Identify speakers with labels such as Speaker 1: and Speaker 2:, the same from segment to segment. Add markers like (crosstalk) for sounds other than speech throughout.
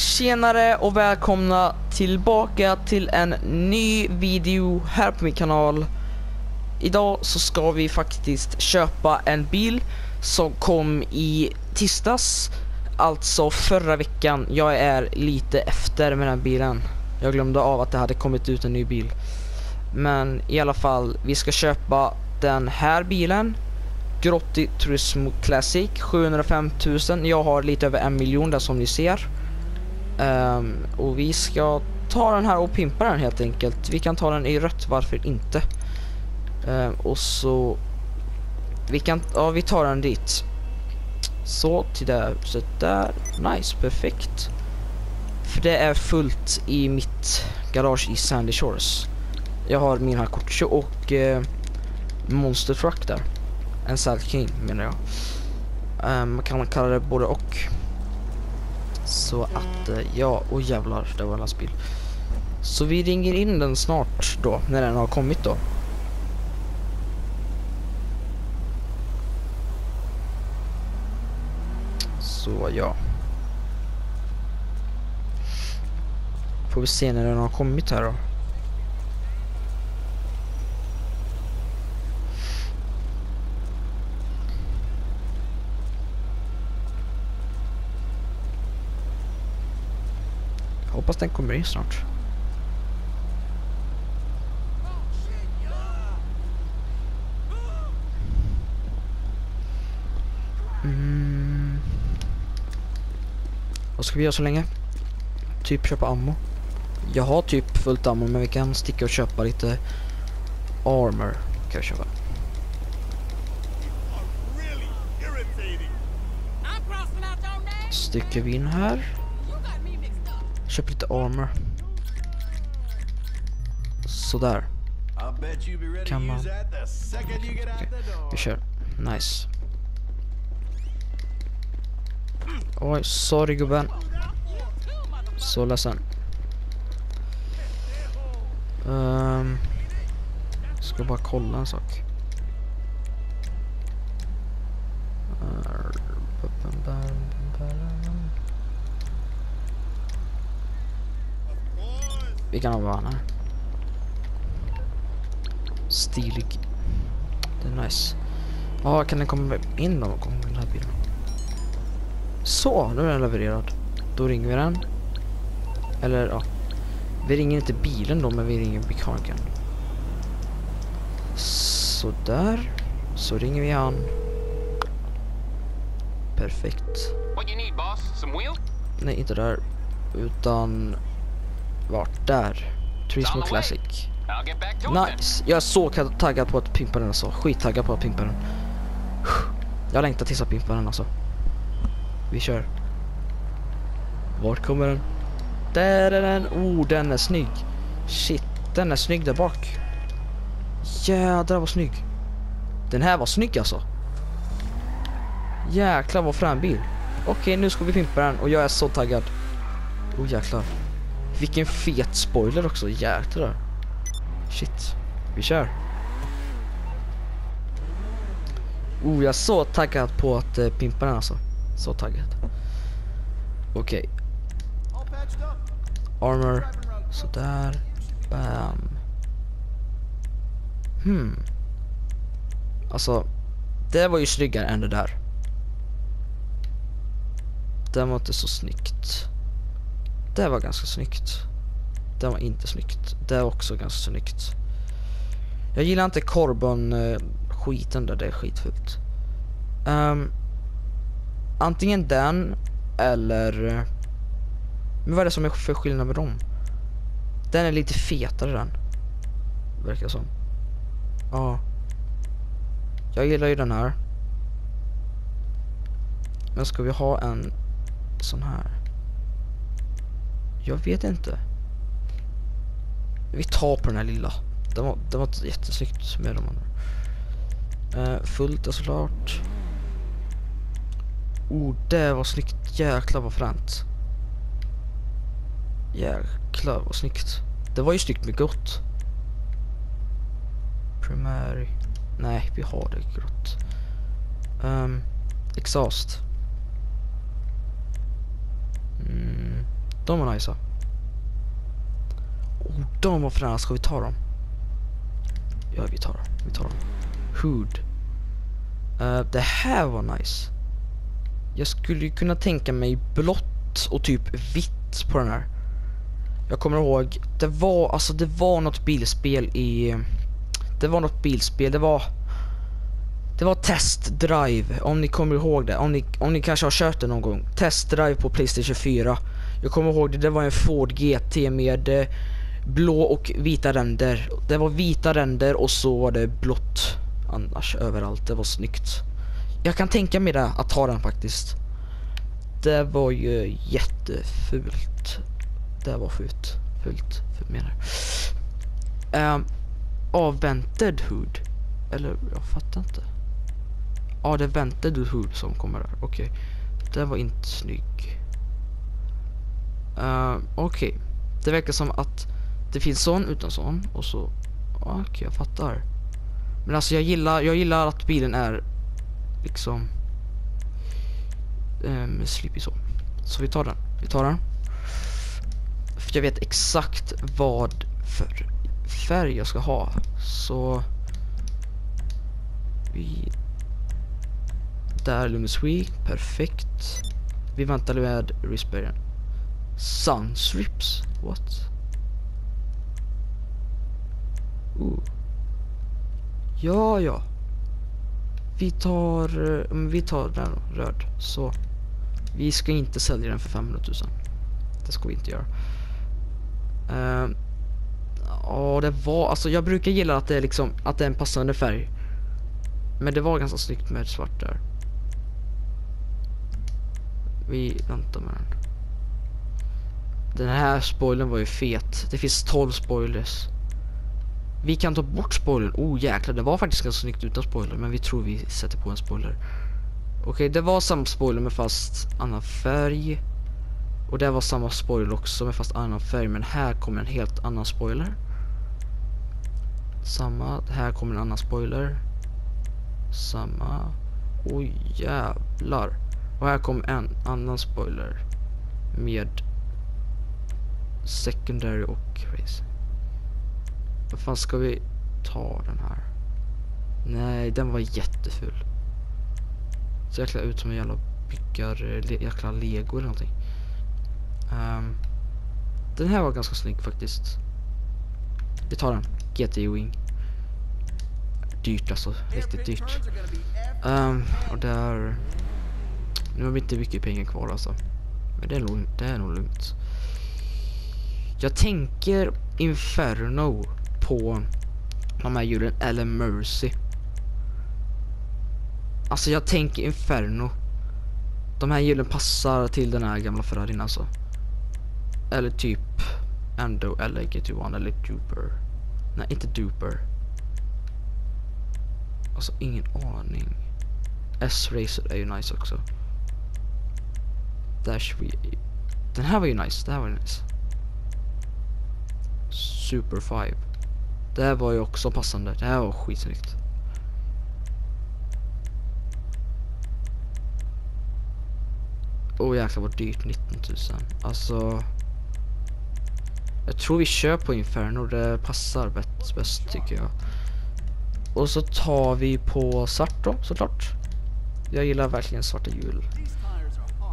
Speaker 1: Tjenare och välkomna tillbaka till en ny video här på min kanal. Idag så ska vi faktiskt köpa en bil som kom i tisdags, alltså förra veckan. Jag är lite efter med den bilen. Jag glömde av att det hade kommit ut en ny bil. Men i alla fall, vi ska köpa den här bilen. Grotti Turismo Classic 705 000. Jag har lite över en miljon där som ni ser. Um, och vi ska ta den här och pimpa den helt enkelt. Vi kan ta den i rött, varför inte? Um, och så... Vi kan... Ja, vi tar den dit. Så, till det så där. Nice, perfekt. För det är fullt i mitt garage i Sandy Shores. Jag har min här Hakucho och eh, uh, Monster Truck där. En Salt King menar jag. Um, man kan kalla det både och. Så att, eh, ja, och jävlar, det var en lastbil. Så vi ringer in den snart då, när den har kommit då. Så ja. Får vi se när den har kommit här då. Hoppas den kommer in snart. Mm. Vad ska vi göra så länge? Typ köpa ammo. Jag har typ fullt ammo men vi kan sticka och köpa lite armor. Kan jag köpa. Sticker vi in här. Köp lite armor. Sådär. Kan man... Okay. Vi kör. Nice. Oj, sorry gubben. Så ledsen. Um, ska bara kolla en sak. Vi kan ha vana. Stilig. Det är nice. Ja, kan den komma in någon gång den här bilen? Så, nu är den levererad. Då ringer vi den. Eller ja. Vi ringer inte bilen då, men vi ringer mekanikern. Så där. Så ringer vi han. Perfekt. Nej, inte där. Utan vart? Där. Turismo Classic. Nice. Jag är så taggad på att pimpa den alltså. Skittaggad på att pimpa den. Jag längtar tills jag pimpar den alltså. Vi kör. Vart kommer den? Där är den. Oh, den är snygg. Shit, den är snygg där bak. Jädrar vad snygg. Den här var snygg alltså. Jäklar vad frän bil. Okej, nu ska vi pimpa den och jag är så taggad. Oh jäklar. Vilken fet spoiler också, jäklar. Shit, vi kör. Oh, jag är så taggad på att eh, pimpa den alltså. Så taggad. Okej. Okay. Armor. Sådär. Bam. Hmm. Alltså, det var ju snyggare än det där. Det var inte så snyggt. Det var ganska snyggt. Det var inte snyggt. Det var också ganska snyggt. Jag gillar inte Corbon-skiten där, det är skitfult. Um, antingen den eller... Men vad är det som är för skillnad med dem? Den är lite fetare den. Verkar som. Ja. Jag gillar ju den här. Men ska vi ha en sån här? Jag vet inte. Vi tar på den här lilla. Den var, den var inte jättesnyggt med de andra. Uh, fullt är såklart. Oh, det var snyggt. Jäklar vad fränt. Jäklar vad snyggt. Det var ju snyggt med grått. Primary. Nej, vi har det grått. Um, exhaust. Mm. De var nice. Oh, de var fräna. Ska vi ta dem? Ja, vi tar dem. Vi tar dem. Hood. Uh, det här var nice. Jag skulle ju kunna tänka mig blått och typ vitt på den här. Jag kommer ihåg, det var, alltså det var något bilspel i... Det var något bilspel, det var... Det var Test Drive, om ni kommer ihåg det. Om ni, om ni kanske har kört det någon gång. Test Drive på Playstation 4. Jag kommer ihåg det, det var en Ford GT med eh, blå och vita ränder. Det var vita ränder och så var det blått annars överallt. Det var snyggt. Jag kan tänka mig det, att ta den faktiskt. Det var ju jättefult. Det var fult. Fult, fult menar jag ehm, um, Avvented Hood. Eller, jag fattar inte. Ja, det är Vented Hood som kommer där. Okej. Okay. Det var inte snygg. Uh, Okej. Okay. Det verkar som att det finns sån utan sån. Och så... Okej, okay, jag fattar. Men alltså jag gillar, jag gillar att bilen är liksom ehm, um, slipig så. Så vi tar den. Vi tar den. För jag vet exakt vad för färg jag ska ha. Så vi där Luminous perfekt. Vi väntar med Rispbergen. Sunstrips, what? Ooh. Ja, ja. Vi tar, eh, vi tar den röd. Så. Vi ska inte sälja den för 500 000. Det ska vi inte göra. Uh, ja, det var, alltså jag brukar gilla att det är liksom, att det är en passande färg. Men det var ganska snyggt med svart där. Vi väntar med den. Den här spoilern var ju fet. Det finns 12 spoilers. Vi kan ta bort spoilern. Oh jäklar, det var faktiskt ganska snyggt utan spoiler. Men vi tror vi sätter på en spoiler. Okej, okay, det var samma spoiler med fast annan färg. Och det var samma spoiler också med fast annan färg. Men här kommer en helt annan spoiler. Samma, här kommer en annan spoiler. Samma. Oj oh, jävlar. Och här kommer en annan spoiler. Med secondary och race. Vad fan ska vi ta den här? Nej, den var jätteful. Så jäkla ut som en jävla byggar, le, jäkla lego eller någonting. Um, den här var ganska snygg faktiskt. Vi tar den. GT Wing. Dyrt alltså, riktigt dyrt. Um, och där... Nu har vi inte mycket pengar kvar alltså. Men det är nog, det är nog lugnt. Jag tänker Inferno på de här hjulen eller Mercy. Alltså jag tänker Inferno. De här hjulen passar till den här gamla Ferrarin alltså. Eller typ Endo eller GT1 eller Duper. Nej, inte Duper. Alltså ingen aning. S-Racer är ju nice också. Dash V. Den här var ju nice. Det här var ju nice. Super 5. Det här var ju också passande. Det här var skitsnyggt. Åh oh, jäklar vad dyrt, 19 000. Alltså... Jag tror vi kör på Inferno, det passar bäst, bäst tycker jag. Och så tar vi på svart då, såklart. Jag gillar verkligen svarta hjul.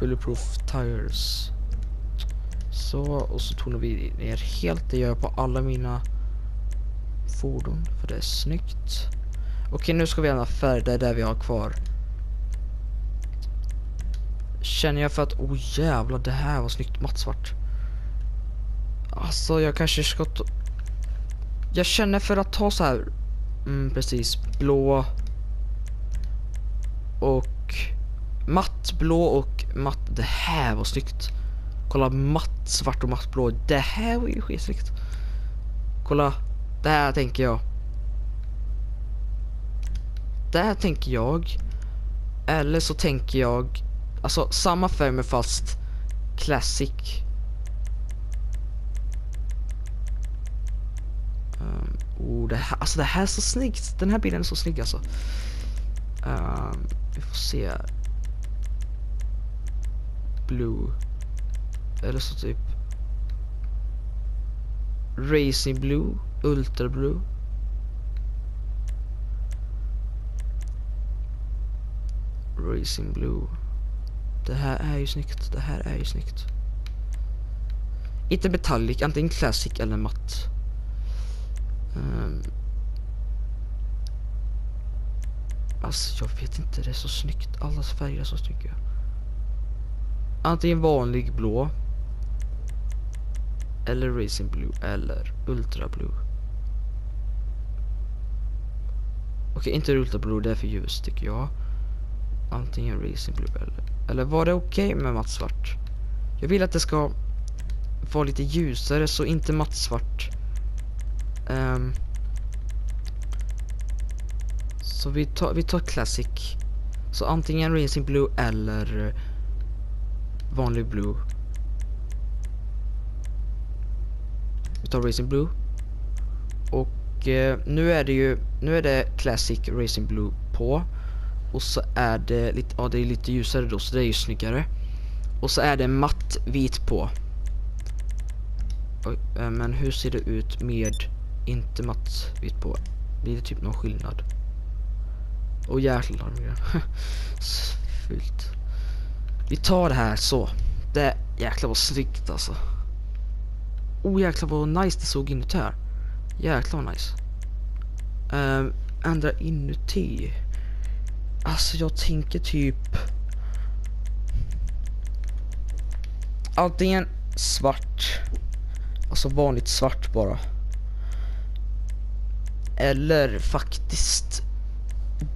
Speaker 1: Bulletproof tires. Så, och så tonar vi ner helt. Det gör jag på alla mina fordon, för det är snyggt. Okej, nu ska vi ändra färg, det är det vi har kvar. Känner jag för att, oh jävlar, det här var snyggt mattsvart. Alltså, jag kanske ska ta... Jag känner för att ta så här, mm, precis, blå och mattblå och matt... Det här var snyggt. Kolla matt svart och matt blå, Det här var ju skitsnyggt. Kolla. Det här tänker jag. Det här tänker jag. Eller så tänker jag. Alltså samma färg men fast classic. Um, oh, det här, alltså det här är så snyggt. Den här bilden är så snygg alltså. Um, vi får se. Blue. Eller så typ Racing Blue, Ultra Blue. Racing Blue. Det här är ju snyggt, det här är ju snyggt. Inte metallic, antingen classic eller matt. Um, alltså jag vet inte, det är så snyggt. alla färger är så snygga. Antingen vanlig blå. Eller racing blue eller ultra blue. Okej, okay, inte ultra blue, det är för ljust tycker jag. Antingen racing blue eller... Eller var det okej okay med matt svart? Jag vill att det ska vara lite ljusare så inte matt svart. Um, så vi tar, vi tar classic. Så antingen racing blue eller vanlig blue. Vi tar racing blue. Och eh, nu är det ju, nu är det classic racing blue på. Och så är det lite, ja det är lite ljusare då så det är ju snyggare. Och så är det matt vit på. Oj, eh, men hur ser det ut med inte matt vit på? Blir det typ någon skillnad? Och jäklar (laughs) Fult. Vi tar det här så. Det jäklar vad snyggt alltså. Oh jäklar vad nice det såg inuti här. Jäklar vad nice. Um, ändra inuti. Alltså jag tänker typ. Antingen svart. Alltså vanligt svart bara. Eller faktiskt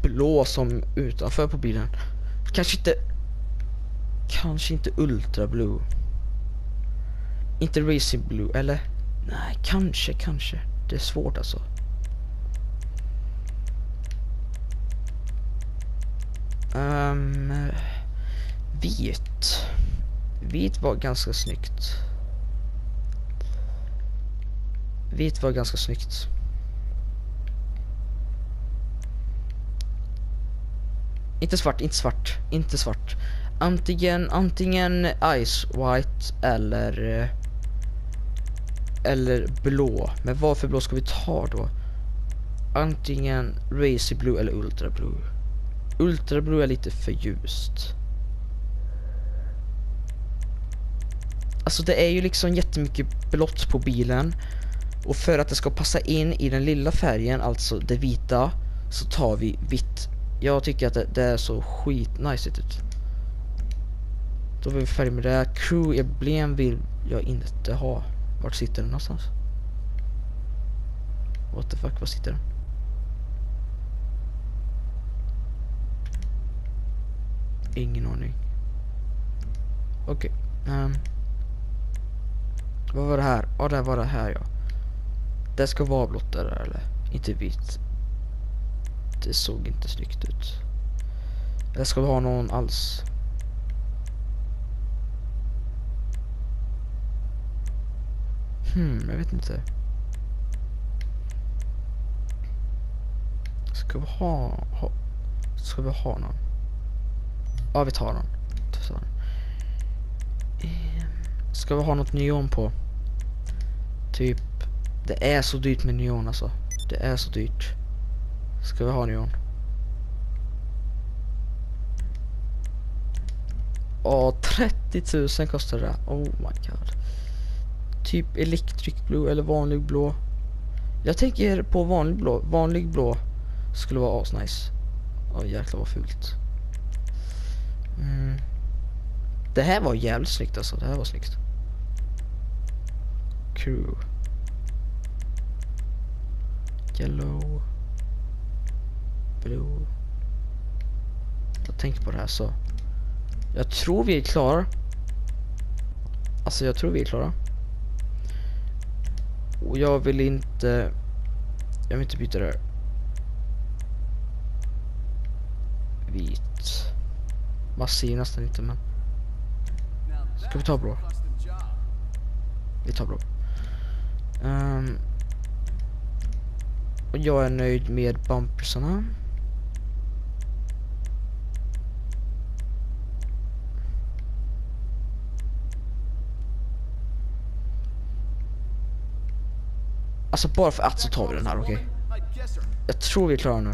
Speaker 1: blå som utanför på bilen. Kanske inte Kanske inte Ultra Blue. Inte Racing Blue, eller? Nej, kanske, kanske. Det är svårt alltså. Um, vit. Vit var ganska snyggt. Vit var ganska snyggt. Inte svart, inte svart, inte svart. Antingen, antingen Ice White eller eh, eller blå. Men vad för blå ska vi ta då? Antingen Racy Blue eller Ultra Blue. Ultra Blue är lite för ljust. Alltså det är ju liksom jättemycket blått på bilen. Och för att det ska passa in i den lilla färgen, alltså det vita, så tar vi vitt. Jag tycker att det, det är så skit nice ut. Då var vi färdiga med det. Här. Crew-emblem vill jag inte ha. Vart sitter den någonstans? What the fuck, var sitter den? Ingen aning. Okej. Okay. Um, ehm. vad var det här? Ja, oh, det var det här ja. Det ska vara blått där eller? Inte vitt. Det såg inte snyggt ut. Det ska vara ha någon alls? Hmm, jag vet inte. Ska vi ha, ha ska vi ha någon? Ja, vi tar någon ehm, ska vi ha något neon på? Typ, det är så dyrt med neon alltså. Det är så dyrt. Ska vi ha neon? Åh, 30 000 kostar det. Oh my god. Typ electric blue eller vanlig blå. Jag tänker på vanlig blå. Vanlig blå skulle vara asnice. Åh oh, jäklar vad fult. Mm. Det här var jävligt snyggt alltså. Det här var snyggt. Crew. Yellow. Blue. Jag tänker på det här så. Jag tror vi är klara. Alltså jag tror vi är klara. Och jag vill inte... Jag vill inte byta det här. Vit. Man ser nästan inte men... Ska vi ta blå? Vi tar blå. Um, och jag är nöjd med bumpersarna. Alltså bara för att så tar vi den här, okej? Jag tror vi är klara nu.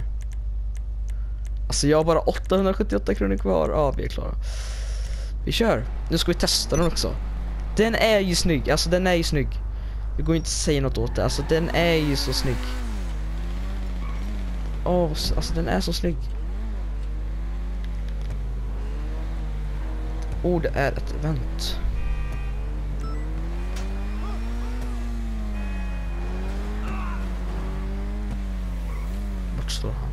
Speaker 1: Alltså jag har bara 878 kronor kvar. Ja, vi är klara. Vi kör. Nu ska vi testa den också. Den är ju snygg. Alltså den är ju snygg. Det går inte att säga något åt det. Alltså den är ju så snygg. Åh, oh, alltså den är så snygg. Oh, det är ett event. Vart står han?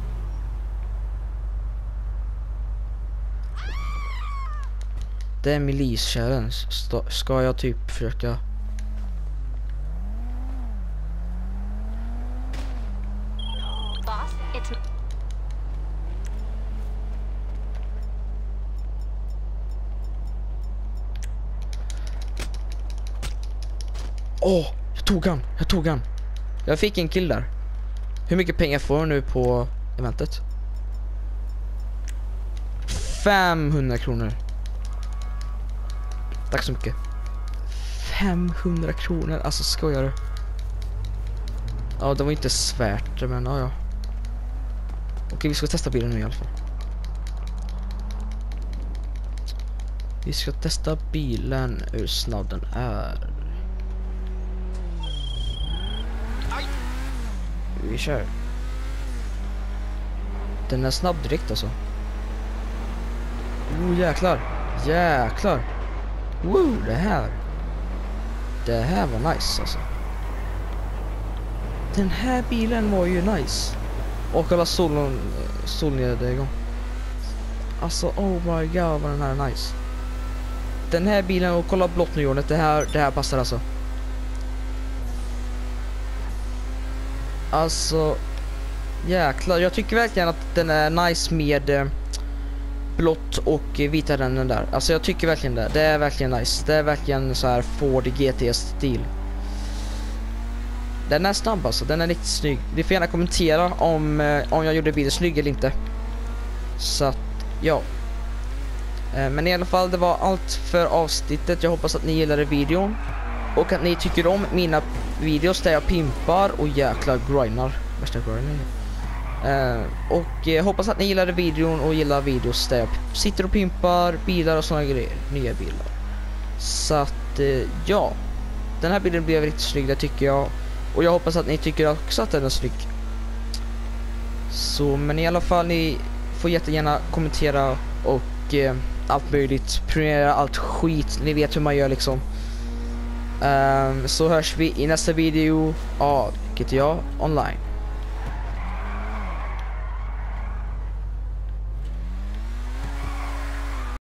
Speaker 1: Det challenge. Sta- Ska jag typ försöka... Åh! jag tog han! Jag tog han! Jag fick en kill där. Hur mycket pengar får jag nu på eventet? 500 kronor. Tack så mycket. 500 kronor, alltså skojar du? Ja, det var inte svärt men ja, ja. Okej, vi ska testa bilen nu i alla fall. Vi ska testa bilen, hur snabb den är. Vi kör. Den är snabb direkt alltså. Oh jäklar. Jäklar. Woo, det här. Det här var nice alltså. Den här bilen var ju nice. Och kolla solen, solnedgång. Alltså oh my god vad den här är nice. Den här bilen och kolla blått nu det här, det här passar alltså. Alltså jäklar, jag tycker verkligen att den är nice med eh, blått och vita ränder där. Alltså jag tycker verkligen det. Det är verkligen nice. Det är verkligen så här Ford GT-stil. Den är snabb alltså, den är riktigt snygg. Ni får gärna kommentera om, eh, om jag gjorde bilen snygg eller inte. Så att, ja. Eh, men i alla fall, det var allt för avsnittet. Jag hoppas att ni gillade videon. Och att ni tycker om mina videos där jag pimpar och jäklar grindar. Värsta grindar. Eh, och eh, hoppas att ni gillade videon och gillar videos där jag sitter och pimpar bilar och såna grejer. Nya bilar. Så att eh, ja. Den här bilden blev riktigt snygg, det tycker jag. Och jag hoppas att ni tycker också att den är snygg. Så men i alla fall ni får jättegärna kommentera och eh, allt möjligt. Prenumerera allt skit, ni vet hur man gör liksom. Um, så hörs vi i nästa video av GTA Online.